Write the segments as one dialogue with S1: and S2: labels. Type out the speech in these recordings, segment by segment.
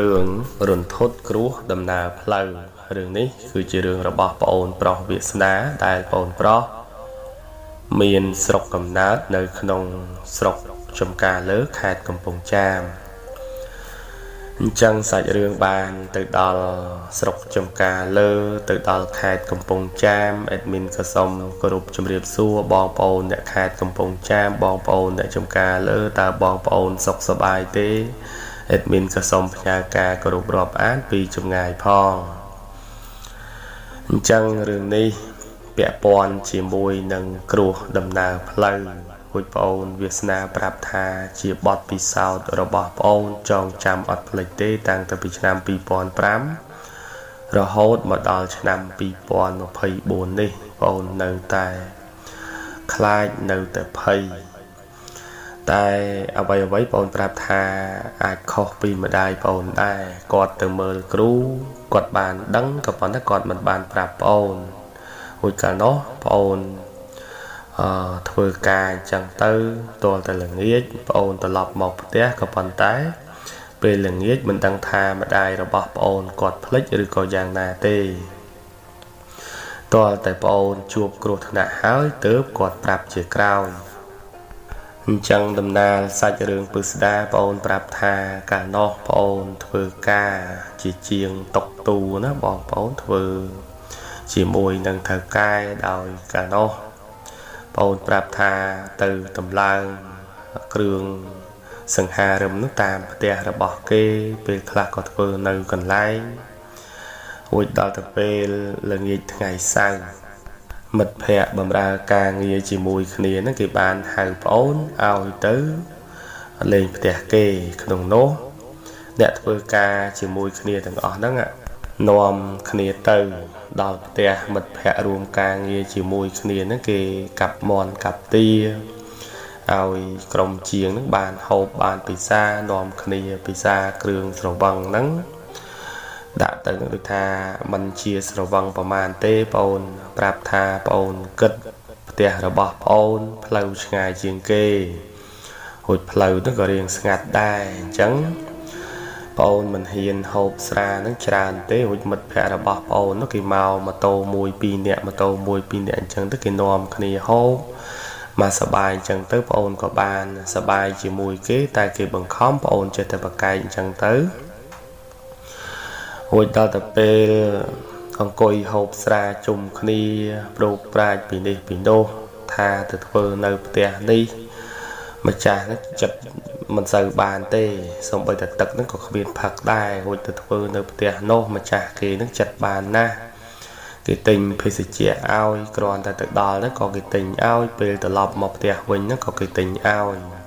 S1: រឿងរន្ធត់គ្រោះដំណើរផ្លូវរឿងនេះ គឺជារឿងរបស់ប្អូនប្រុសវាសនាដែលប្អូនប្រុសមានស្រុកកំណើតនៅក្នុងស្រុកចំការលើខេត្តកំពង់ចាមអញ្ចឹងសាច់រឿងបានទៅដល់ស្រុកចំការលើ ទៅដល់ខេត្តកំពង់ចាមអេដមីនក៏សូមគោរពជម្រាបសួរបងប្អូនអ្នកខេត្តកំពង់ចាមបងប្អូនអ្នកចំការលើតើបងប្អូនសុខសប្បាយទេ អេដមីនក៏សូមផ្ញើការគោរពរាប់អានពីចម្ងាយផងអញ្ចឹងរឿងនេះពាក់ព័ន្ធជាមួយនឹងគ្រោះដំណើរផ្លូវពុជប្អូនវាសនាប្រាប់ថាជាបទពិសោធន៍របស់ប្អូនចងចាំអត់ភ្លេចទេតាំងពីឆ្នាំ2005រហូតមកដល់ឆ្នាំ2024នេះប្អូននៅតែ ខ្លាចនៅតែភ័យ តែអ្វីអ្វីបងប្រាប់ថាអាចខុសពីម្ដាយបងដែរគាត់ទៅមើលគ្រូគាត់បានដឹងក៏ប៉ុន្តែគាត់មិនបានប្រាប់បងរួចកាលនោះបងអឺធ្វើការអញ្ចឹងទៅតលតែល្ងាចប្អូនត្រឡប់មកផ្ទះក៏ប៉ុន្តែពេលល្ងាចមិនដឹងថាម្ដាយរបស់ប្អូនគាត់ភ្លេចឬក៏យ៉ាងណាទេតលតែប្អូនជួបគ្រោះថ្នាក់ហើយទើបគាត់ប្រាប់ជាក្រោយ អញ្ចឹងដំណើរសាច់រឿងពឹស្ដាបងអូនប្រាប់ថាកាលនោះបងអូនធ្វើការជាជាងតុកទូណាបងប្អូនធ្វើ ជាមួយនឹងថៅកែដោយកាលនោះបងអូនប្រាប់ថាទៅតម្លើងគ្រឿងសង្ហារឹមនោះតាមផ្ទះរបស់គេពេលខ្លះក៏ធ្វើនៅកន្លែងរួចដល់ទៅពេលល្ងាចថ្ងៃសៅរ៍ មិត្តភ័ក្តិបម្រើការងារជាមួយគ្នាហ្នឹងគេបានហៅប្អូនឲ្យទៅលេងផ្ទះគេក្នុងនោះអ្នកធ្វើការជាមួយគ្នាទាំងអស់ហ្នឹងនាំគ្នាទៅដល់ផ្ទះមិត្តភ័ក្តិរួមការងារជាមួយគ្នាហ្នឹងគេកាប់មន់កាប់ទាឲ្យក្រុមជាងហ្នឹងបានហូបបានពិសានាំគ្នាពិសាគ្រឿងស្រវឹងហ្នឹងដាក់ ទៅដូចថាมันជាស្រវឹងប្រមាណទេបងអូន ប្រាប់ថាបងអូនគិតផ្ទះរបស់បងអូន ផ្លូវឆ្ងាយជាងគេហូចផ្លូវនោះក៏រៀងស្ងាត់ដែរអញ្ចឹងបងអូនមិនហ៊ានហូបស្រានឹងច្រើនទេរួចមិត្តភ័ក្តិរបស់បងអូននោះគេមកម៉ូតូមួយពីរនាក់ម៉ូតូមួយពីរនាក់អញ្ចឹងទៅគេនាំគ្នាហូបមកសបាយអញ្ចឹងទៅបងអូនក៏បានសបាយជាមួយគេ តែគេបង្ខំបងអូនចេះតែបកែកអញ្ចឹងទៅ រួចដល់ទៅពេលអង្គុយហូបស្រាជុំគ្នាប្រោកប្រាជ្ញពីនេះពីនោះថាទៅធ្វើនៅផ្ទះនេះម្ចាស់ហ្នឹងចិត្តមិនសូវបានទេសំបីតែទឹកហ្នឹងក៏គ្មានផឹកដែររួចទៅធ្វើនៅផ្ទះនោះម្ចាស់គេហ្នឹងចិត្តបានណាស់គេទិញភេសជ្ជៈឲ្យគ្រាន់តែទៅដល់ហ្នឹងក៏គេទិញឲ្យពេលត្រឡប់មកផ្ទះវិញហ្នឹងក៏គេទិញឲ្យ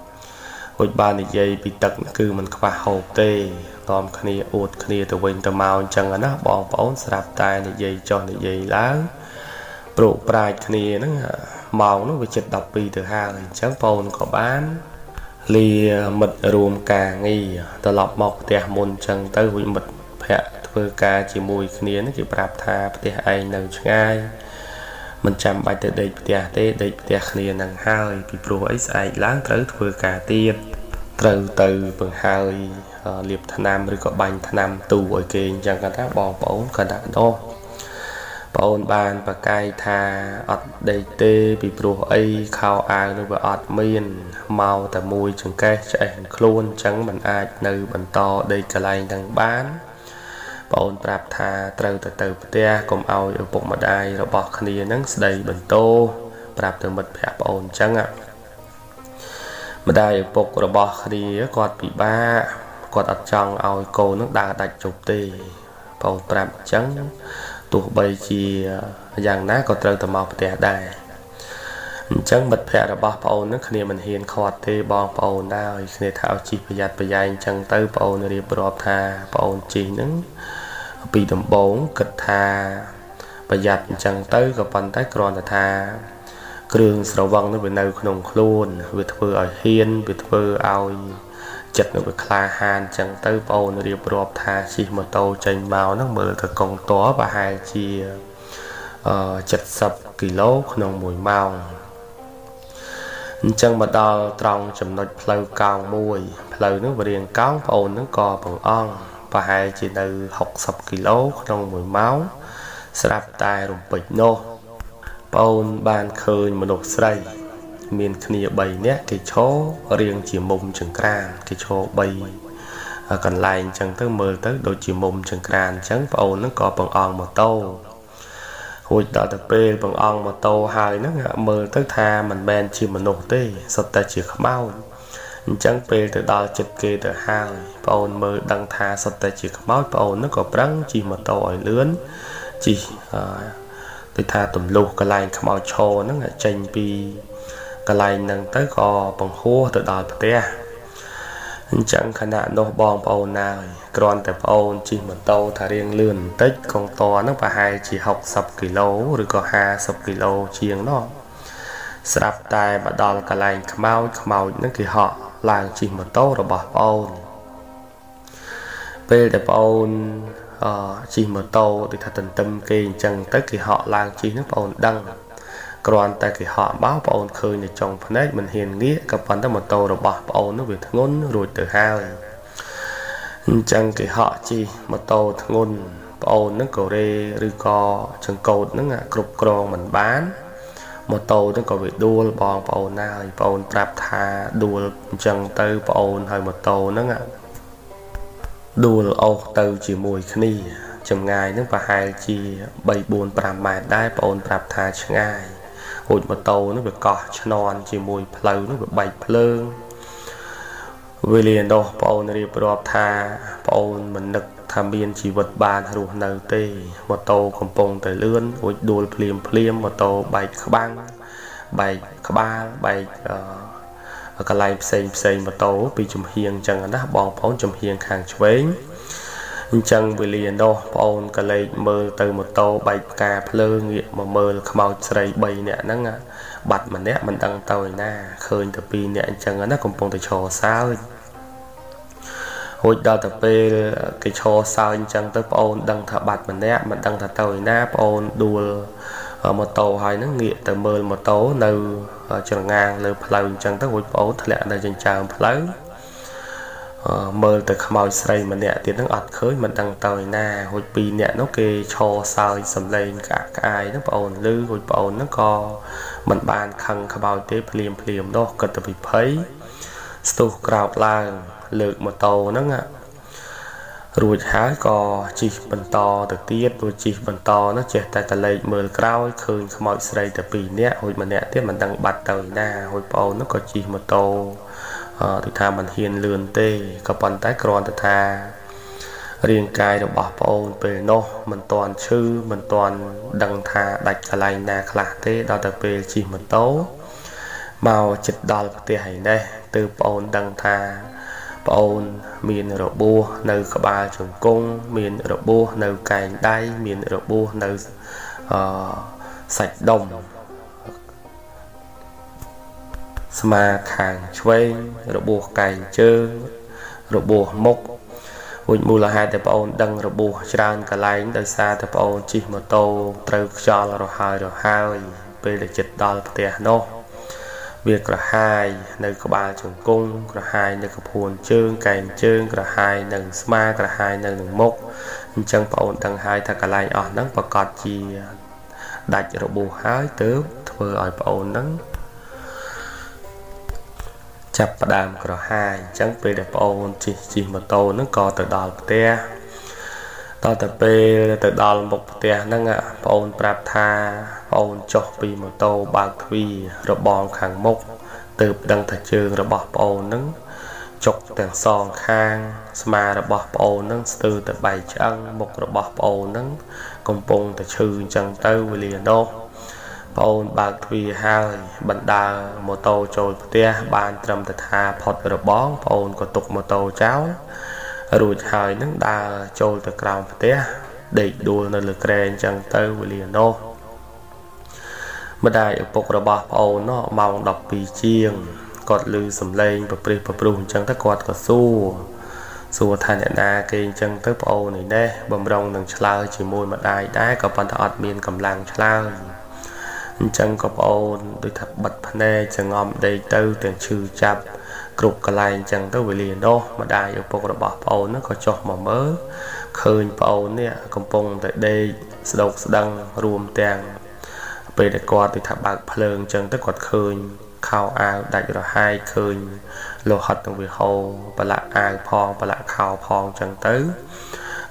S1: រួចបាននិយាយពីទឹកគឺมันខ្វះហូបទេតមគ្នាអួតគ្នាទៅវិញទៅមកអញ្ចឹងណាបងប្អូនស្រាប់តែនិយាយចុះនិយាយឡើងប្រោកប្រាជ្ញគ្នាហ្នឹងម៉ោងនោះវាជិត12ទៅហើយអញ្ចឹងបងប្អូនក៏បានលាមិត្តរួមការងារត្រឡប់មកផ្ទះមុនអញ្ចឹងទៅវិញមិត្តភ័ក្តិធ្វើការជាមួយគ្នានេះគេប្រាប់ថាផ្ទះឯងនៅឆ្ងាយ មិនចាំបាច់ទៅដេកផ្ទះទេដេកផ្ទះគ្នានឹងហើយពីព្រោះអីស្អែកឡើងត្រូវធ្វើការទៀតត្រូវទៅបង្ហើយលាបថ្នាំឬក៏បាញ់ថ្នាំទូឲ្យគេអញ្ចឹងគាត់ថាបងប្អូនក៏ដាក់ដោះបងអូនបានប្រកែកថាអត់ដេកទេពីព្រោះអីខោអាវនឹងវាអត់មានមកតែមួយចង្កេះឆ្អេះខ្លួនអញ្ចឹងมันអាចនៅបន្តដេកកន្លែងទាំងបាន បងអូនប្រាប់ថាត្រូវទៅទៅផ្ទះកុំឲ្យឪពុកម្ដាយរបស់គ្នានឹងស្ដីបន្ទោប្រាប់ទៅមិត្តភ័ក្តិបងអូនអញ្ចឹងម្ដាយឪពុករបស់គ្នាគាត់ពិបាកគាត់អត់ចង់ឲ្យកូននឹងដើរដាច់ជប់ទេបងប្រាប់អញ្ចឹងទោះបីជាយ៉ាងណាក៏ត្រូវទៅមកផ្ទះដែរអញ្ចឹងមិត្តភ័ក្តិរបស់ប្អូននឹងគ្នាមិនហ៊ានខាត់ទេបងប្អូនដែរឲ្យគ្នាថាឲ្យជិះប្រយ័ត្នប្រយែងអញ្ចឹងទៅប្អូនរៀបរាប់ថាប្អូនជិះនឹង ពីដំបូងគិតថា ប្រយ័ត្នអញ្ចឹងទៅក៏ប៉ុន្តែគ្រាន់តែថា គ្រឿងស្រវឹងនោះវានៅ ក្នុងខ្លួនវាធ្វើឲ្យហ៊ានវាធ្វើឲ្យចិត្តនៅវាក្លាហានអញ្ចឹងទៅបងអូនរៀបរាប់ថាជិះម៉ូតូចេញមកហ្នឹងមើលទៅកងតប្រហែលជាអឺ70គីឡូក្នុង1ម៉ោងអញ្ចឹងមកដល់ត្រង់ចំណុចផ្លូវកោងមួយផ្លូវហ្នឹងវារៀងកោងបងអូនហ្នឹងក៏បង្អង់ បប្រហែលជានៅ60គីឡូក្នុង1ម៉ោងស្រាប់តែរំពេចនោះប្អូនបានឃើញមនុស្សស្រី មានគ្នា3នាក់គេឈររៀងជាមុំចង្ក្រានគេឈរ3កន្លែងអញ្ចឹងទៅមើលទៅដូចជាមុំចង្ក្រានអញ្ចឹងប្អូនហ្នឹងក៏បង្អង់ម៉ូតូរួចដល់ទៅពេលបង្អង់ម៉ូតូហើយហ្នឹងមើលទៅថាមិនមែនជាមនុស្សទេសុទ្ធតែជាខ្មោច អញ្ចឹងពេលទៅដល់ចិត្តគេទៅហើយប្អូនមើលដឹងថាសុទ្ធតែជាខ្មោចប្អូនហ្នឹងក៏ប្រឹងជិះម៉ូតូឲ្យលឿនជិះដូចថាទម្លុះកន្លែងខ្មោចឈរហ្នឹងចេញពីកន្លែងហ្នឹងទៅក៏បង្ហោះទៅដល់ផ្ទះអញ្ចឹងខណៈនោះបងប្អូនណាយគ្រាន់តែប្អូនជិះម៉ូតូថារៀងលឿនបន្តិចកងតហ្នឹងប្រហែលជា60គីឡូឬក៏50គីឡូជាងនោះស្រាប់តែមកដល់កន្លែងខ្មោចខ្មោចហ្នឹងគេហក់ ឡើងជិះម៉ូតូរបស់ប្អូនពេលដែលប្អូនអជិះម៉ូតូដូចថាទន្ទឹមគេអញ្ចឹងទៅគេហក់ឡើងជិះហ្នឹងប្អូនដឹងគ្រាន់តែគេហក់មកប្អូនឃើញនៅចុងភ្នែកមិនហ៊ានងាកក៏ប៉ុន្តែម៉ូតូរបស់ប្អូននោះវាធ្ងន់រួចទៅហើយអញ្ចឹងគេហក់ជិះម៉ូតូធ្ងន់ប្អូនហ្នឹងកូរ៉េឬក៏ចង្កូតហ្នឹងគ្រប់គ្រងមិនបាន ម៉ូតូហ្នឹងក៏វាដួលបងប្អូនណាហើយប្អូនប្រាប់ថាដួលអញ្ចឹងទៅប្អូនហើយម៉ូតូហ្នឹងដួលអុសទៅជាមួយគ្នាចម្ងាយហ្នឹងប្រហែលជា3 4 5ម៉ែត្រដែរប្អូនប្រាប់ថាឆ្ងាយហូចម៉ូតូនោះវាកោះឆ្នន់ជាមួយផ្លូវនោះវាបែកភ្លើងវេលានោះបងអូនរៀបរាប់ថាបងអូនមិននឹក ថាមានជីវិតបានរស់នៅទេម៉ូតូកំពុងតែលឿនរួចដួលភ្លាមភ្លាមម៉ូតូបែកក្បាំងបែកក្បាលបែកអឺកន្លែងផ្សេងផ្សេងម៉ូតូពីចំហៀងអញ្ចឹងណាបងប្អូនចំហៀងខាងឆ្វេងអញ្ចឹងវេលានោះប្អូនក៏លេចមើលទៅម៉ូតូបែកផ្កាភ្លើងងាកមកមើលខ្មោចស្រី3នាក់ហ្នឹងបាត់ម្នាក់មិនដឹងទៅឯណាឃើញតែ2នាក់អញ្ចឹងណាកំពុងតែឈរសើច រួចដល់ទៅពេលគេឈរសើចអញ្ចឹងទៅប្អូនដឹងថាបាត់ម្នាក់មិនដឹងថាទៅឯណាប្អូនដួលម៉ូតូហើយហ្នឹងងាកទៅមើលម៉ូតូនៅច្រងាងលើផ្លូវអញ្ចឹងទៅរួចប្អូនធ្លាក់នៅចិញ្ចើមផ្លូវមើលទៅខ្មោចស្រីម្នាក់ទៀតហ្នឹងអត់ឃើញមិនដឹងទៅឯណារួចពីរនាក់នោះគេឈរសើចសំឡេងក្អាក់ក្អាយហ្នឹងបងអូនឮរួចបងអូនហ្នឹងក៏មិនបានខឹងខ្មោចទេភ្លាមភ្លាមនោះគិតទៅពីភ័យស្ទុះក្រោកឡើង លើកម៉ូតូហ្នឹងរួចហើយក៏ជិះបន្តទៅទៀតរួចជិះបន្តនោះចេះតែតលេខមើលក្រោយឃើញខ្មោចស្រីតែពីរនាក់រួចម្នាក់ទៀតមិនដឹងបាត់ទៅណារួចបងអូននោះក៏ជិះម៉ូតូដូចថាមិនហ៊ានលឿនទេក៏ប៉ុន្តែគ្រាន់តែថារាងកាយរបស់ប្អូនពេលនោះមិនទាន់ឈឺមិនទាន់ដឹងថាដាច់កន្លែងណាខ្លះទេដល់ទៅពេលជិះម៉ូតូមកចិត្តដល់ផ្ទះហើយនេះទើបប្អូនដឹងថា ប្អូនមានរបួសនៅក្បាលជង្គង់មានរបួសនៅកែងដៃមានរបួសនៅអឺសាច់ដុំស្មាខាងឆ្វេងរបួសកែងជើងរបួសមុខរួចមូលហេតុដែលប្អូនដឹងរបួសច្រើនកន្លែងដោយសារតែប្អូនជិះម៉ូតូត្រូវខ្យល់រហើយរហើយពេលដែលចិត្តដល់ផ្ទះនោះ វាក្រហាយនៅក្បាលជង្គង់ក្រហាយនៅកពួនជើងកែងជើងក្រហាយនៅស្មាក្រហាយនៅនឹងមុខអញ្ចឹងបងអូនដឹងហើយថាកន្លែងអស់ហ្នឹងប្រកាសជាដាច់របួសហើយទើបធ្វើឲ្យបងអូនហ្នឹងចាប់ផ្ដើមក្រហាយអញ្ចឹងពេលដែលប្អូនជិះជិះម៉ូតូហ្នឹងក៏ទៅដល់ផ្ទះតទៅពេលទៅដល់មុខផ្ទះហ្នឹងប្អូនប្រាប់ថាប្អូនចុះពីម៉ូតូបើកទ្វាររបងខាងមុខទើបដឹងថាជើងរបស់ប្អូនហ្នឹងចុកទាំងសងខាង ស្មារបស់ប្អូនហ្នឹងស្ទើរតែបែកឆ្អឹងមុខរបស់ប្អូនហ្នឹងកំពុងតែឈឺអញ្ចឹងទៅវេលានោះប្អូនបើកទ្វារហើយបណ្ដើម៉ូតូចូលផ្ទះបានត្រឹមតែថាផុតរបងប្អូនក៏ទុកម៉ូតូចោលរួចហើយនឹងដើរចូលទៅក្រោមផ្ទះដេកដួលនៅលើក្រែងចឹងទៅវេលានោះ ម្ដាយឪពុករបស់ប្អូននោះម៉ោង12ជាងគាត់ឮសំឡេងប្រព្រឹត្តប្រព្រោះអញ្ចឹងទៅគាត់ក៏សួរសួរថាអ្នកណាគេអញ្ចឹងទៅប្អូននេះណេះបំរុងនឹងឆ្លើយជាមួយម្ដាយដែរក៏ប៉ុន្តែអត់មានកម្លាំងឆ្លើយអញ្ចឹងក៏ប្អូនដូចថាបិទភ្នែកចងំដេកទៅទាំងឈឺចាប់គ្រប់កន្លែងអញ្ចឹងទៅវេលានោះម្ដាយឪពុករបស់ប្អូនហ្នឹងក៏ចុះមកមើលឃើញប្អូននេះកំពុងតែដេកស្ដោកស្ដឹងរួមទាំង ពេលដែលគាត់ទៅថាបើកភ្លើងអញ្ចឹងទៅគាត់ឃើញខោអាវដាច់រហែកឃើញលោហិតនឹងវាហូរប្រឡាក់អាវផងប្រឡាក់ខោផងអញ្ចឹងទៅ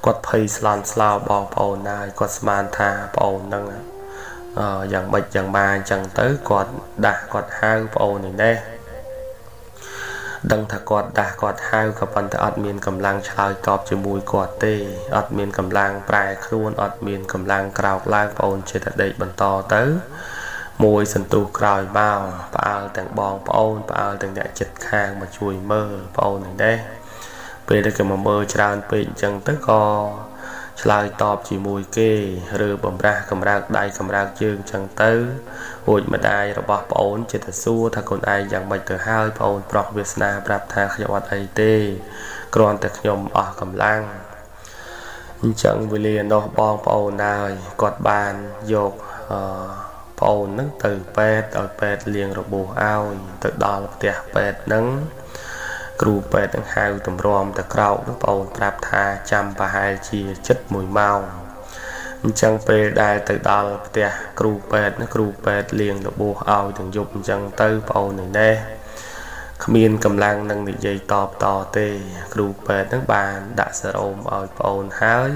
S1: គាត់ភ័យស្លន់ស្លោបងប្អូនណាយគាត់ស្មានថាប្អូននឹងអឺយ៉ាងម៉េចយ៉ាងម៉ាអញ្ចឹងទៅគាត់ដាស់គាត់ហៅប្អូននេះណែ ដឹងថាគាត់ដាស់គាត់ហៅក៏ប៉ុន្តែអត់មានកម្លាំងឆ្លើយតបជាមួយគាត់ទេអត់មានកម្លាំងប្រែខ្លួនអត់មានកម្លាំងក្រោកឡើងប្អូនចិត្តដេកបន្តទៅ មួយសន្ទុះក្រោយមកផ្អើលទាំងបងប្អូនផ្អើលទាំងអ្នកចិត្តខាងមកជួយមើលប្អូននេះដែរពេលដែលគេមកមើលច្រើនពេកអញ្ចឹងទៅក៏ ឆ្លើយតបជាមួយគេឬបំរាស់កម្រើកដៃកម្រើកជើងអញ្ចឹងទៅរួចម្ដាយរបស់ប្អូនចិត្តសួរថាកូនឯងយ៉ាងម៉េចទៅហើយប្អូនប្រុសវាសនាប្រាប់ថាខ្ញុំអត់អីទេគ្រាន់តែខ្ញុំអស់កម្លាំងអញ្ចឹងវេលានោះបងប្អូនហើយគាត់បានយកអឺប្អូននឹងទៅពេទ្យឲ្យពេទ្យលាងរបួសឲ្យទៅដល់ផ្ទះពេទ្យនឹង គ្រូពេទ្យនឹងហៅតម្រាំទៅក្រោកនឹងប្អូនប្រាប់ថាចាំប្រហែលជា7 1ម៉ោងអញ្ចឹងពេលដែលទៅដល់ផ្ទះគ្រូពេទ្យណាគ្រូពេទ្យលាងរបួសឲ្យទាំងយប់អញ្ចឹងទៅប្អូននេះណែគ្មានកម្លាំងនឹងនិយាយតបតទេ គ្រូពេទ្យនឹងបានដាក់សេរ៉ូមឲ្យប្អូនហើយ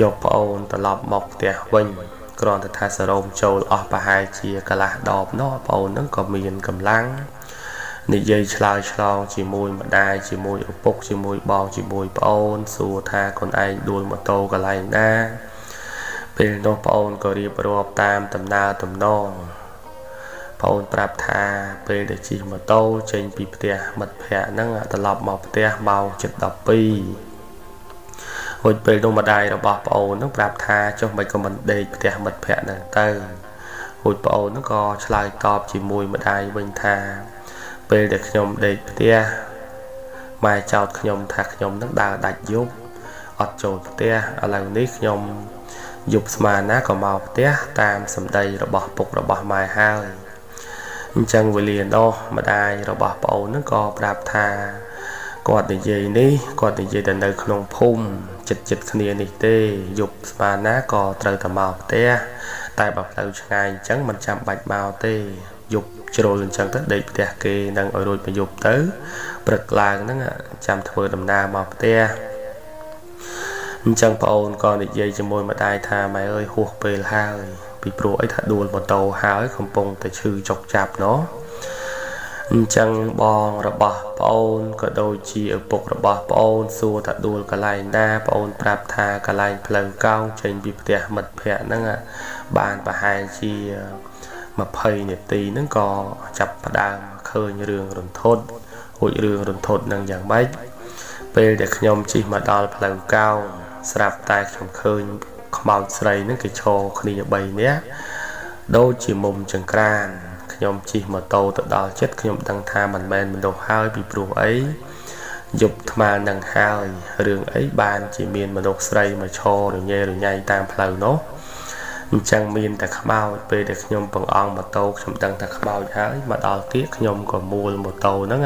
S1: យកប្អូនត្រឡប់មកផ្ទះវិញគ្រាន់តែថាសេរ៉ូមចូលអស់ប្រហែលជាកន្លះដបនោះប្អូននឹងក៏មានកម្លាំង និយាយឆ្លើយឆ្លងជាមួយម្ដាយជាមួយឪពុកជាមួយបងជាមួយប្អូន សួរថាខ្លួនឯងដួលម៉ូតូកន្លែងណាពេលនោះប្អូនក៏រៀបរាប់តាមដំណើរទំនងប្អូនប្រាប់ថាពេលដែលជិះម៉ូតូចេញពីផ្ទះមិត្តភ័ក្តិហ្នឹងត្រឡប់មកផ្ទះម៉ោង7:12រួចពេលនោះម្ដាយរបស់ប្អូននឹងប្រាប់ថាចុះមិនក៏មិនដេកផ្ទះមិត្តភ័ក្តិហ្នឹងទៅរួចប្អូននឹងក៏ឆ្លើយតបជាមួយម្ដាយវិញថា ពេលដែលខ្ញុំដេកផ្ទះម៉ែចោតខ្ញុំថាខ្ញុំនឹងដើរដាច់យប់អត់ចូលផ្ទះឥឡូវនេះខ្ញុំយប់ស្មានណាក៏មកផ្ទះតាមសម្ដីរបស់ពុករបស់ម៉ែហើយអញ្ចឹងវេលានោះម្ដាយរបស់ប្អូននឹងក៏ប្រាប់ថាគាត់និយាយនេះគាត់និយាយតែនៅក្នុងភូមិចិត្តចិត្តគ្នានេះទេយប់ស្មានណាក៏ត្រូវតែមកផ្ទះតែបើផ្លូវឆ្ងាយអញ្ចឹងមិនចាំបាច់មកទេ យប់ជ្រុលអញ្ចឹងទៅដេកផ្ទះគេនឹងឲ្យរួចមកយប់ទៅព្រឹកឡើងហ្នឹងចាំធ្វើដំណើរមកផ្ទះអញ្ចឹងប្អូនក៏និយាយជាមួយម្ដាយថាម៉ែអើយហួសពេលហើយពីព្រោះអីថាដួលម៉ូតូហើយកំពុងតែឈឺចុកចាប់ណោះអញ្ចឹងបងរបស់ប្អូនក៏ដូចជាឪពុករបស់ប្អូនសួរថាដួលកន្លែងណាប្អូនប្រាប់ថាកន្លែងផ្លូវកោងចេញពីផ្ទះមិត្តភ័ក្តិហ្នឹងបានប្រហែលជា 20នាទីហ្នឹងក៏ចាប់ផ្ដើមឃើញរឿងរន្ធត់រួចរឿងរន្ធត់នឹងយ៉ាងម៉េចពេលដែលខ្ញុំជិះមកដល់ផ្លូវកោងស្រាប់តែខ្ញុំឃើញខ្មោចស្រីហ្នឹងគេឈរគ្នា3នាក់ដូចជាមុំចង្ក្រានខ្ញុំជិះម៉ូតូទៅដល់ចិត្តខ្ញុំដឹងថាមិនមែនមនុស្សហើយពីព្រោះអីយប់ថ្មនឹងហើយរឿងអីបានជាមានមនុស្សស្រីមកឈររញ៉េរញ៉ៃតាមផ្លូវនោះ អញ្ចឹងមានតែខ្មោចពេលដែលខ្ញុំបង្អង់ម៉ូតូខ្ញុំដឹងថាខ្មោចហើយមកដល់ទៀតខ្ញុំក៏មួលម៉ូតូហ្នឹង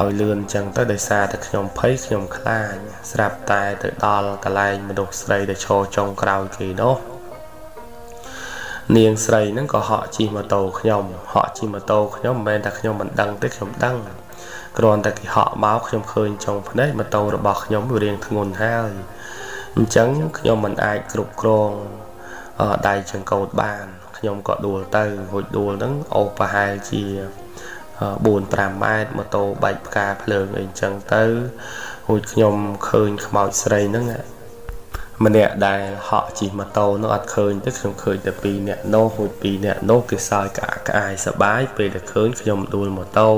S1: ឲ្យលឿនអញ្ចឹងទៅដោយសារតែខ្ញុំភ័យខ្ញុំខ្លាចស្រាប់តែទៅដល់កន្លែងមនុស្សស្រីដែលឈរចុងក្រោយគេនោះនាងស្រីហ្នឹងក៏ហក់ជិះម៉ូតូខ្ញុំហក់ជិះម៉ូតូខ្ញុំមិនមែនតែខ្ញុំមិនដឹងទេខ្ញុំដឹងគ្រាន់តែគេហក់មកខ្ញុំឃើញចុងភ្នែកម៉ូតូរបស់ខ្ញុំវារៀងធ្ងន់ហើយអញ្ចឹងខ្ញុំមិនអាចគ្រប់គ្រង ដៃចង្កូតបានខ្ញុំក៏ដួលទៅរួចដួលហ្នឹងអូសប្រហែលជា4 5ម៉ែត្រម៉ូតូបែកផ្កាភ្លើងអីអញ្ចឹងទៅរួចខ្ញុំឃើញខ្មោចស្រីហ្នឹងម្នាក់ដែលហក់ជិះម៉ូតូនោះអត់ឃើញទេខ្ញុំឃើញតែពីរនាក់នោះរួចពីរនាក់នោះគេសើចក្អាកក្អាយសបាយពេលដែលឃើញខ្ញុំដួលម៉ូតូ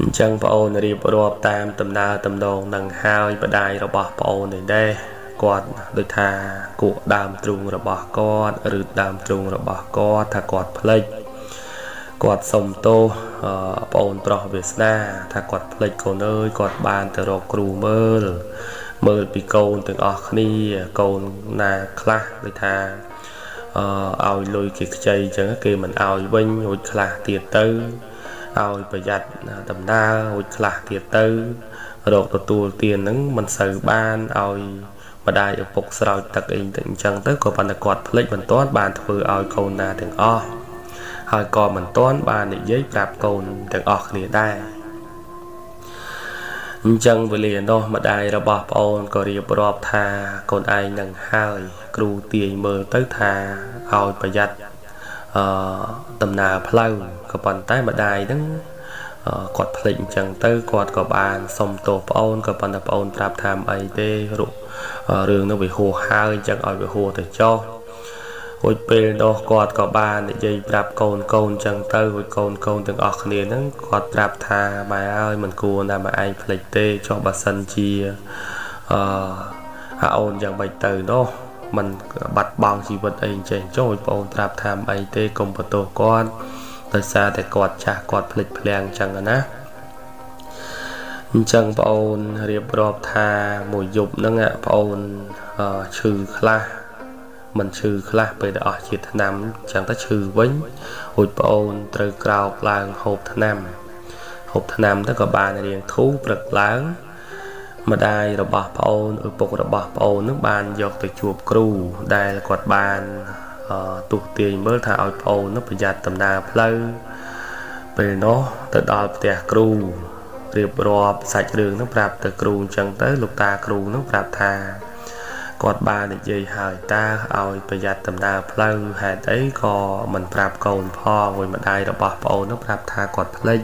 S1: អញ្ចឹងប្អូនរៀបរាប់តាមដំណើរតំណងនឹងហើយបដាយរបស់ប្អូននេះដែរ គាត់ដូចថាគក់ដើមទ្រូងរបស់គាត់ឬដើមទ្រូងរបស់គាត់ថាគាត់ផ្លេចគាត់សុំទោសប្អូនប្រុសវាសនា ថាគាត់ផ្លេចកូនអើយគាត់បានទៅរកគ្រូមើលមើលពីកូនទាំងអស់គ្នាកូនណាខ្លះដូចថាអឺឲ្យលុយគេខ្ចីអញ្ចឹងគេមិនឲ្យវិញរួចខ្លះទៀតទៅឲ្យប្រយ័ត្នដំណើររួចខ្លះទៀតទៅរោគទទួលទានហ្នឹងមិនសូវបានឲ្យ ម្ដាយឪពុកស្រោចទឹកអីទៅអញ្ចឹងទៅក៏ប៉ុន្តែគាត់ភ្លេចមិនទាន់បានធ្វើឲ្យកូនណាទាំងអស់ហើយក៏មិនទាន់បាននិយាយប្រាប់កូនទាំងអស់គ្នាដែរអញ្ចឹងវេលានោះម្ដាយរបស់ប្អូនក៏រៀបរាប់ថាកូនឯងនឹងហើយ គ្រូទាយមើលទៅថាឲ្យប្រយ័ត្នអឺដំណើរផ្លូវក៏ប៉ុន្តែម្ដាយហ្នឹងគាត់ភ្លេចអញ្ចឹងទៅគាត់ក៏បានសុំទោសប្អូនក៏ប៉ុន្តែប្អូនប្រាប់ថាមិនអីទេរឿ ងនោះវាហួសហើយអញ្ចឹងឲ្យវាហួសទៅចោះរួចពេលនោះគាត់ក៏បាននិយាយប្រាប់កូនកូនចឹងទៅរួចកូនកូនទាំងអស់គ្នាហ្នឹងគាត់ប្រាប់ថាម៉ែអើយមិនគួរណាម៉ែឯងភ្លេចទេចុះបើសិនជាអឺអាអូនយ៉ាងម៉េចទៅនោះมันបាត់បង់ជីវិតអីចេះចុះបងអូនប្រាប់ថាមិនអីទេកុំបន្ទោសគាត់ដោយសារតែគាត់ចាស់គាត់ភ្លេចភ្លាំងចឹងណា អញ្ចឹងបងអូនរៀបរាប់ថាមួយយប់ហ្នឹងបងអូនឈឺខ្លះមិនឈឺខ្លះពេលដែលអស់ជាតិថ្នាំចឹងទៅឈឺវិញរួចប្អូនត្រូវក្រោកឡើងហូបថ្នាំហូបថ្នាំទៅក៏បានរៀងធូរព្រឹកឡើងម្ដាយរបស់ប្អូនឪពុករបស់ប្អូននឹងបានយកទៅជួបគ្រូដែលគាត់បានទុះទាយមើលថាឲ្យប្អូននឹងប្រយ័ត្នដំណើរផ្លូវពេលនោះទៅដល់ផ្ទះគ្រូ រៀបរាប់សាច់រឿងនឹងប្រាប់ទៅគ្រូអញ្ចឹងទៅលោកតាគ្រូនឹងប្រាប់ថាគាត់បាននិយាយហើយតើឲ្យប្រយ័ត្នដំណើរផ្លូវហេតុអីក៏មិនប្រាប់កូនផងវិញម្ដាយរបស់ប្អូននឹងប្រាប់ថាគាត់ភ្លេច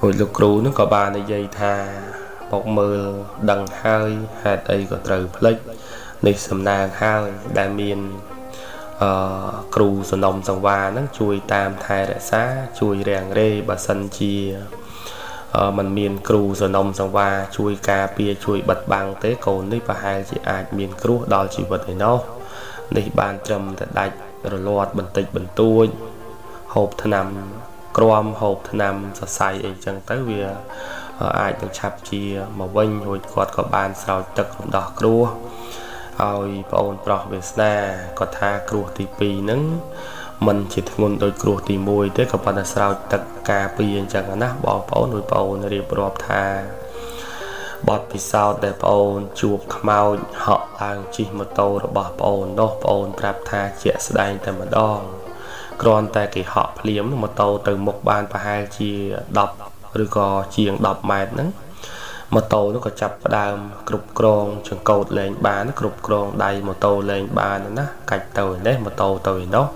S1: រួចលោកគ្រូនឹងក៏បាននិយាយថាមកមើលដឹងហើយហេតុអីក៏ត្រូវភ្លេចនេះសំណាងហើយដែលមានអឺគ្រូសនំសង្វាហ្នឹងជួយតាមថែរក្សាជួយរាំងរេបើសិនជា มันមានគ្រូសនំសង្វាជួយការពារជួយបិទបាំងទេកូននេះប្រហែលជាអាចមានគ្រោះដល់ជីវិតឯណោះនេះបានត្រឹមតែដាច់រលាត់បន្តិចបន្តួចហូបថ្នាំក្រមហូបថ្នាំសរសៃអីចឹងទៅវាអាចនឹងឆាប់ជាមកវិញរួចគាត់ក៏បានស្រោចទឹករំដោះគ្រោះឲ្យប្អូនប្រុសវាសនាគាត់ថាគ្រោះទី2ហ្នឹង មិនជាធ្ងន់ដោយគ្រោះទី1ទេក៏ប៉ុន្តែស្រោចទឹកការពារអញ្ចឹងណាបងប្អូនដោយបងប្អូនរៀបរាប់ថាបទពិសោធន៍ដែលបងអូនជួបខ្មោចហក់ឡើងជិះម៉ូតូរបស់បងអូននោះបងអូនប្រាប់ថាជាក់ស្ដែងតែម្ដងគ្រាន់តែគេហក់ភ្លាមម៉ូតូទៅមុខបានប្រហែលជា10ឬក៏ជាង10ម៉ែត្រហ្នឹងម៉ូតូនោះក៏ចាប់ផ្ដើមគ្រប់គ្រងចង្កូតលេងបានគ្រប់គ្រងដៃម៉ូតូលេងបានណាកាច់ទៅនេះម៉ូតូទៅឯនោះ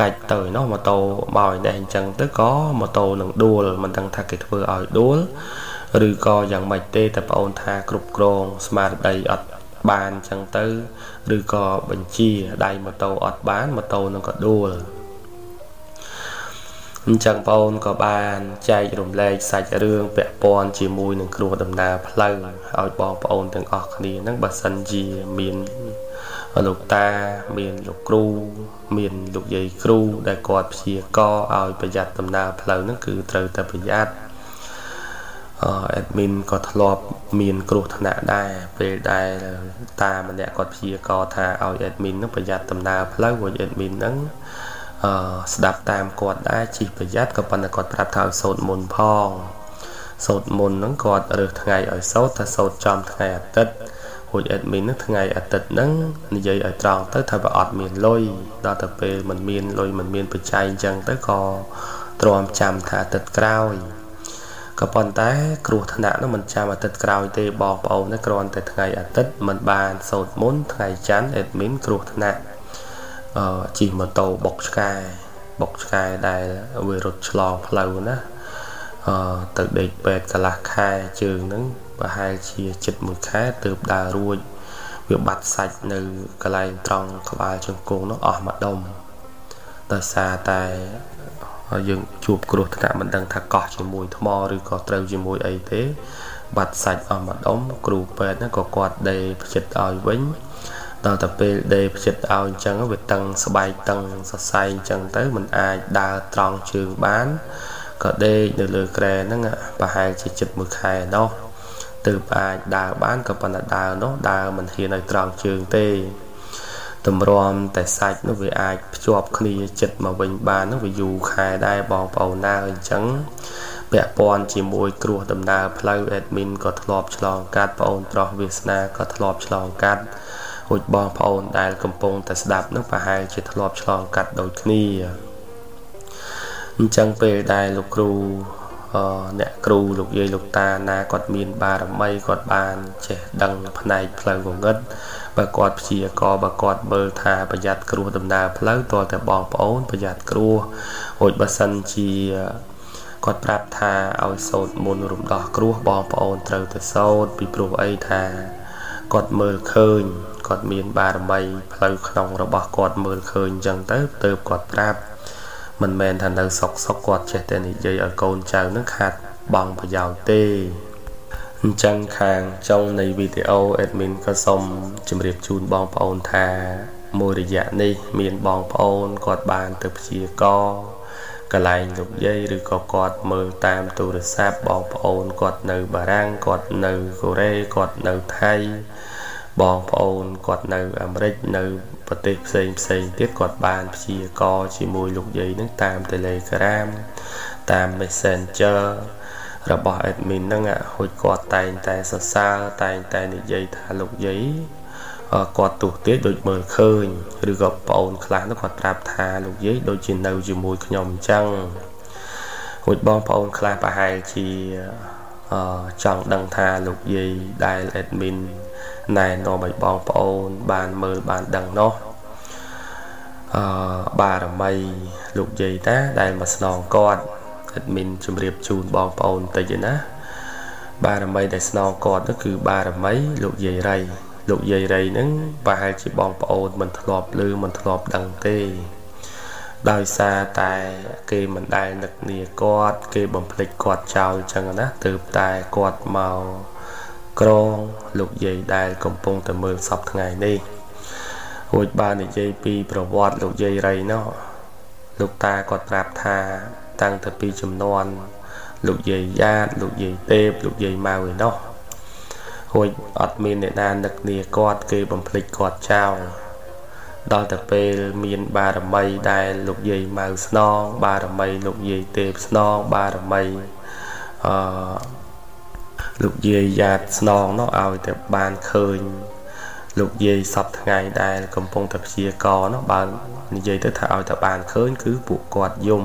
S1: កាច់ទៅនោះម៉ូតូមកនេះអញ្ចឹងទៅក៏ម៉ូតូនឹងដួលមិនដឹងថាគេធ្វើឲ្យដួលឬក៏យ៉ាងម៉េចទេតែប្អូនថាគ្រប់គ្រងស្មារតីអត់បានអញ្ចឹងទៅឬក៏បញ្ជាដៃម៉ូតូអត់បានម៉ូតូនឹងក៏ដួលអញ្ចឹងបងអូនក៏បានចែករំលែកសាច់រឿងពាក់ព័ន្ធជាមួយនឹងគ្រោះដំណើរផ្លូវឲ្យបងប្អូនទាំងអស់គ្នានឹងបើសិនជាមាន លោកតា មានលោកគ្រូ មានលោកយាយគ្រូ ដែលគាត់ព្យាករឲ្យប្រយ័ត្នដំណើរផ្លូវហ្នឹងគឺត្រូវតែប្រយ័ត្នអអេដមីនក៏ធ្លាប់មានគ្រោះថ្នាក់ដែរពេលដែលតាម្នាក់គាត់ព្យាករថាឲ្យអេដមីនហ្នឹងប្រយ័ត្នដំណើរផ្លូវព្រោះអេដមីនហ្នឹងអឺស្ដាប់តាមគាត់ដែរជិះប្រយ័ត្នក៏ប៉ុន្តែគាត់ប្រាប់ថាឲ្យសូត្រមុនផងសូត្រមុនហ្នឹងគាត់រើសថ្ងៃឲ្យសូត្រថាសូត្រចំថ្ងៃអាទិត្យ រួច admin ហ្នឹងថ្ងៃអាទិត្យហ្នឹងនិយាយឲ្យត្រង់ទៅថាវាអត់មានលុយដល់ទៅពេលมันមានលុយมันមានបច្ច័យអញ្ចឹងទៅក៏ទ្រាំចាំថាអាទិត្យក្រោយក៏ប៉ុន្តែ គ្រោះថ្នាក់នោះមិនចាំអាទិត្យក្រោយទេបងប្អូនណាគ្រាន់តែថ្ងៃអាទិត្យมันបានសូត្រមុនថ្ងៃច័ន្ទ admin គ្រោះថ្នាក់អឺជិះម៉ូតូបុកឆ្កែបុកឆ្កែដែលវារត់ឆ្លងផ្លូវណាអឺទៅដេកពេទ្យកន្លះខែជើងហ្នឹង ប្រហែលជាចិត្តមួយខែទើបដើររួចវាបាត់សាច់នៅកន្លែងត្រង់ក្បាលជង្គង់នោះអស់មួយដុំដោយសារតែយើងជួបគ្រោះថ្នាក់មិនដឹងថាកោះជាមួយថ្មឬក៏ត្រូវជាមួយអីទេ បាត់សាច់អស់មួយដុំគ្រូពេទ្យហ្នឹងក៏គាត់ដេផ្ចិតឲ្យវិញដល់តែពេលដេផ្ចិតឲ្យអញ្ចឹងវាតឹងស្បែកតឹងសរសៃអញ្ចឹងទៅมันអាចដើរត្រង់ជើងបានក៏ដេកនៅលើក្រែហ្នឹងប្រហែលជាចិត្តមួយខែនោះ ទើបអាចដើរបានក៏ប៉ុន្តែដើរនោះដើរមិនហ៊ានឲ្យត្រង់ជើងទេតម្រាំតែសាច់នោះវាអាចភ្ជាប់គ្នាចិត្តមកវិញបាននោះវាយូរខែដែរបងប្អូនណាអញ្ចឹងពាក់ព័ន្ធជាមួយគ្រោះដំណើរផ្លូវ admin ក៏ធ្លាប់ឆ្លងកាត់បងអូនប្រុសវាសនាក៏ធ្លាប់ឆ្លងកាត់រួចបងប្អូនដែលកំពុងតែស្ដាប់នោះប្រហែលជាធ្លាប់ឆ្លងកាត់ដូចគ្នាអញ្ចឹងពេលដែលលោកគ្រូ អ្នកគ្រូលោកយាយលោកតាណាគាត់មានបារមីគាត់បានចេះដឹងផ្នែកផ្លូវងងឹតបើគាត់ព្យាករបើគាត់មើលថាប្រយ័ត្នគ្រោះដំណើរផ្លូវតើតែបងប្អូនប្រយ័ត្នគ្រោះរួចបើសិនជាគាត់ប្រាប់ថាឲ្យសោតមុនរំដោះគ្រោះបងប្អូនត្រូវទៅសោតពីព្រោះអីថាគាត់មើលឃើញគាត់មានបារមីផ្លូវក្នុងរបស់គាត់មើលឃើញអញ្ចឹងទៅទៅគាត់ប្រាប់ មិនមែនថានៅសុកសុកគាត់ចេះតែនិយាយឲ្យកូនចៅនឹងខាត់បងប្រយោជន៍ទេអញ្ចឹងខាងចុងនៃវីដេអូ admin ក៏សូមជម្រាបជូនបងប្អូនថាមួយរយៈនេះ មានបងប្អូនគាត់បានទៅព្យាករកន្លែងលោកយាយឬក៏គាត់មើលតាមទូរស័ព្ទបងប្អូនគាត់នៅបារាំងគាត់នៅកូរ៉េគាត់នៅថៃបងប្អូនគាត់នៅអាមេរិកនៅ ប្រទេសផ្សេងផ្សេងទៀតគាត់បានព្យាករជាមួយលោកយាយនឹងតាម Telegram តាម Messenger របស់ admin ហ្នឹងហូចគាត់តែងតែសរសើរតែងតែនិយាយថាលោកយាយគាត់ទោះទេដូចមើលឃើញឬក៏ប្អូនខ្លះនោះគាត់ប្រាប់ថាលោកយាយដូចជានៅជាមួយខ្ញុំអញ្ចឹងហូចបងប្អូនខ្លះប្រហែលជា ចង់ដឹងថាលោកយាយដែល admin ណែនាំឲ្យបងប្អូន បានមើលបានដឹងនោះអឺបារមីលោកយាយតាដែលមកស្នងគាត់ admin ជម្រាបជូនបងប្អូនតិចណា បារមីដែលស្នងគាត់នោះគឺបារមីលោកយាយរៃលោកយាយរៃហ្នឹងប្រហែលជាបងប្អូនមិនធ្លាប់ឮមិនធ្លាប់ដឹងទេ ដោយសារតែគេមិនដែលនឹកនាគាត់ គេបំភ្លេចគាត់ចោលចឹងណាទើបតែគាត់មកក្រងលោកយាយដែលកំពុងតែមើលសពថ្ងៃនេះរួចបាននិយាយពីប្រវត្តិលោកយាយរៃនោះលោកតាគាត់ប្រាប់ថាតាំងតែពីចំនួនលោកយាយយ៉ាតលោកយាយទេពលោកយាយម៉ៅឯនោះរួចអត់មានអ្នកណានឹកនាគាត់គេបំភ្លេចគាត់ចោល ដល់តែពេលមានបារមីដែលលោកយាយម៉ៅស្នង បារមីលោកយាយទេពស្នងបារមីអឺលោកយាយយ៉ាតស្នងនោះឲ្យតែបានឃើញ លោកយាយសពថ្ងៃដែល កំពុងតែព្យាករនោះបើនិយាយទៅថាឲ្យតែបានឃើញ គឺពួកគាត់យំ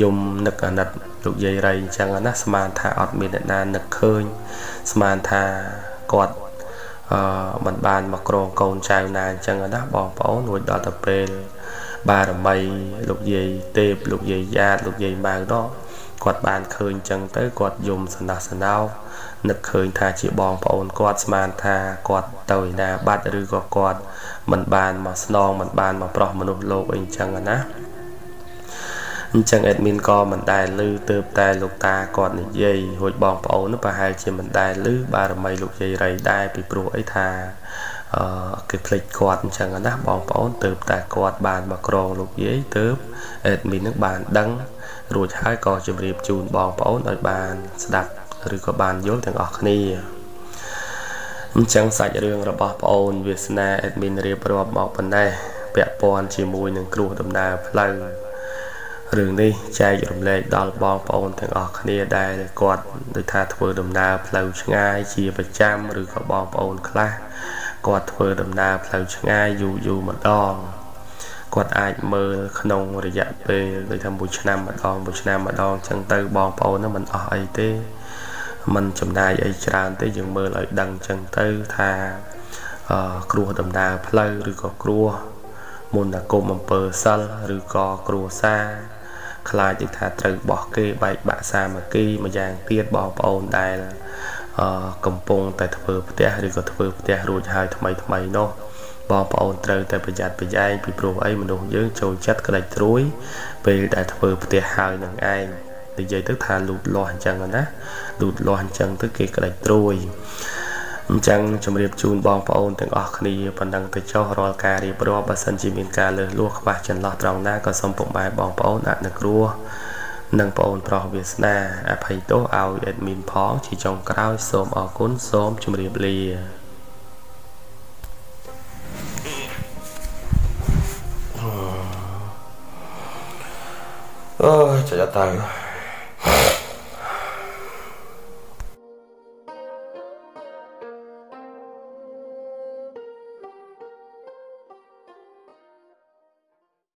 S1: យំនឹកអាណិតលោកយាយរៃអញ្ចឹងណាស្មានថាអត់មានអ្នកណានឹកឃើញស្មានថាគាត់ អឺមិនបានមកក្រងកូនចៅណាអញ្ចឹងណាបងប្អូនរួចដល់ទៅពេល បារមីលោកយាយទេពលោកយាយយ៉ាតលោកយាយម៉ៅនោះគាត់បានឃើញអញ្ចឹងទៅគាត់យំសណ្ដោះសណ្ដោនឹកឃើញថាជាបងប្អូនគាត់ស្មានថាគាត់ទៅឯណាបាត់ឬក៏គាត់មិនបានមកស្នងមិនបានមកប្រោះមនុស្សលោកអីអញ្ចឹងណា អញ្ចឹង admin ក៏មិនដែលឮទៅតែលោកតាគាត់និយាយរួចបងប្អូនប្រហែលជាមិនដែលឮបារមីលោកយាយរៃដែរពីព្រោះអីថាអឺគេភ្លេចគាត់អញ្ចឹងណាបងប្អូនទៅតែគាត់បានមកក្រងលោកយាយទៅ admin នឹងបានដឹង រួចហើយក៏ជម្រាបជូនបងប្អូនឲ្យបាន ស្ដាប់ឬក៏បានយល់ទាំងអស់គ្នាអញ្ចឹងសាច់រឿងរបស់ប្អូនវាសនា admin រៀបរាប់មកប៉ុណ្ណេះពាក់ព័ន្ធជាមួយនឹងគ្រោះដំណើរផ្លូវ រឿងនេះចែករំលែកដល់បងប្អូនទាំងអស់គ្នាដែលគាត់ដូចថាធ្វើដំណើរផ្លូវឆ្ងាយជាប្រចាំឬក៏បងប្អូនខ្លះគាត់ធ្វើដំណើរផ្លូវឆ្ងាយយូរយូរម្ដងគាត់អាចមើលក្នុងរយៈពេលដូចថាមួយឆ្នាំម្ដងមួយឆ្នាំម្ដងអញ្ចឹងទៅបងប្អូនហ្នឹងមិនអស់អីទេมันចំណាយអីច្រើនទេយើងមើលឲ្យដឹងអញ្ចឹងទៅថាអឺគ្រោះដំណើរផ្លូវឬក៏គ្រោះមន្តអាគមអំពើសិលឬក៏គ្រួសារ ខ្លាចទៅថាត្រូវបោះគេបែកបាក់សាមគ្គីម្យ៉ាងទៀតបងប្អូនដែលអឺកំពុងតែធ្វើផ្ទះឬក៏ធ្វើផ្ទះរួចហើយថ្មីថ្មីនោះបងប្អូនត្រូវតែប្រយ័ត្នប្រយែងពីព្រោះអីមនុស្សយើងចូលចិត្តក្តាច់ត្រួយពេលដែលធ្វើផ្ទះហើយនឹងឯងនិយាយទៅថាលូតលាស់អញ្ចឹងណាលូតលាស់អញ្ចឹងទៅគេក្តាច់ត្រួយ អញ្ចឹងជម្រាបជូនបងប្អូនទាំងអស់គ្នាបណ្ដឹងទៅចោះរាល់ការរៀបរាប់បើសិនជាមានការលើសលួសខ្វះចន្លោះត្រង់ណាក៏សូមពុកម៉ែបងប្អូនអនុគ្រោះនិងបងអូនប្រុសវាសនាអភ័យទោសឲ្យ admin ផងជាចុងក្រោយសូមអរគុណសូមជម្រាបលា
S2: អូចចាតើ